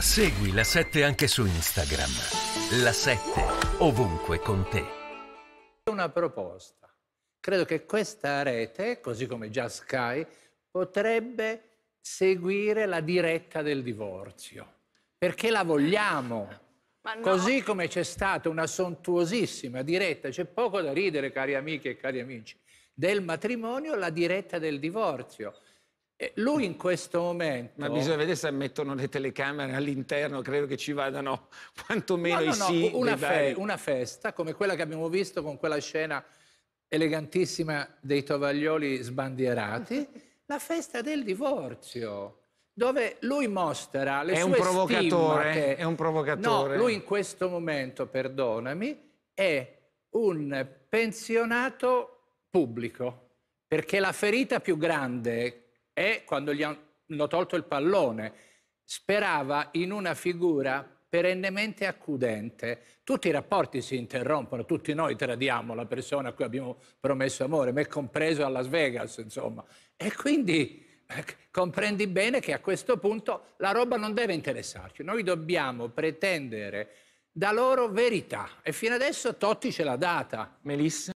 Segui la 7 anche su Instagram. La 7 ovunque con te. Una proposta. Credo che questa rete, così come già Sky, potrebbe seguire la diretta del divorzio. Perché la vogliamo. Ma no. Così come c'è stata una sontuosissima diretta, c'è poco da ridere, cari amici e cari amici, del matrimonio, la diretta del divorzio. Lui in questo momento... Ma bisogna vedere se mettono le telecamere all'interno, credo che ci vadano quantomeno No, no, i no, sì una, fe- una festa come quella che abbiamo visto con quella scena elegantissima dei tovaglioli sbandierati, la festa del divorzio, dove lui mostra le È sue un provocatore, stimmate. è un provocatore. No, lui in questo momento, perdonami, è un pensionato pubblico, perché la ferita più grande è quando gli hanno tolto il pallone. Sperava in una figura perennemente accudente. Tutti i rapporti si interrompono, tutti noi tradiamo la persona a cui abbiamo promesso amore, me compreso a Las Vegas, insomma. E quindi eh, comprendi bene che a questo punto la roba non deve interessarci. Noi dobbiamo pretendere da loro verità. E fino adesso Totti ce l'ha data. Melissa?